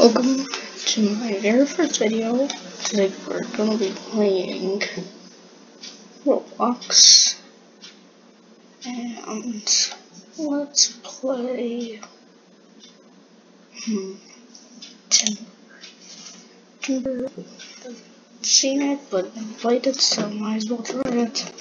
Welcome to my very first video. Today we're gonna be playing Roblox. And let's play hmm Timber. Timber seen it but invited so might as well try it.